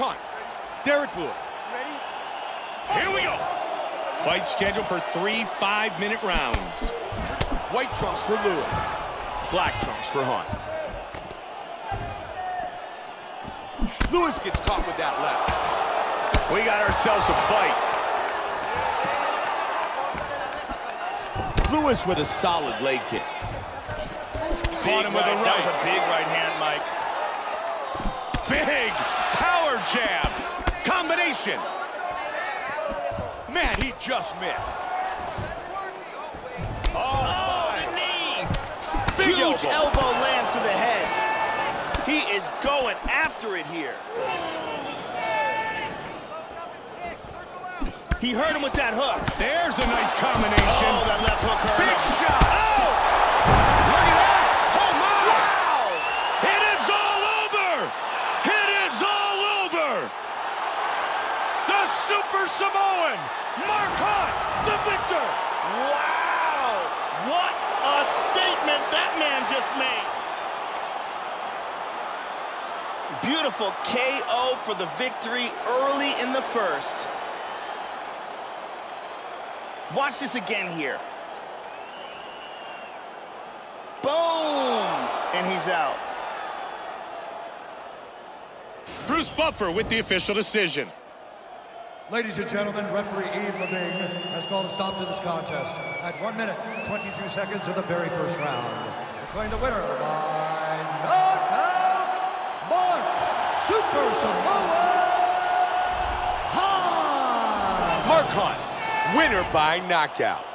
Hunt. Derrick Lewis. Here we go. Fight scheduled for three five-minute rounds. White trunks for Lewis. Black trunks for Hunt. Lewis gets caught with that left. We got ourselves a fight. Lewis with a solid leg kick. Caught him with a right. That was a big right hand, jab. Combination. Man, he just missed. Oh, oh, the knee. Big Huge elbow. elbow lands to the head. He is going after it here. He hurt him with that hook. There's a nice combination. Oh, that left hook hurt Big him. shot. Super Samoan, Mark Hunt, the victor. Wow! What a statement that man just made. Beautiful KO for the victory early in the first. Watch this again here. Boom! And he's out. Bruce Buffer with the official decision. Ladies and gentlemen, referee Yves Lavigne has called a stop to this contest at 1 minute, 22 seconds of the very first round. Declaring the winner by knockout, Mark Super Samoa Hunt! Mark Hunt, winner by knockout.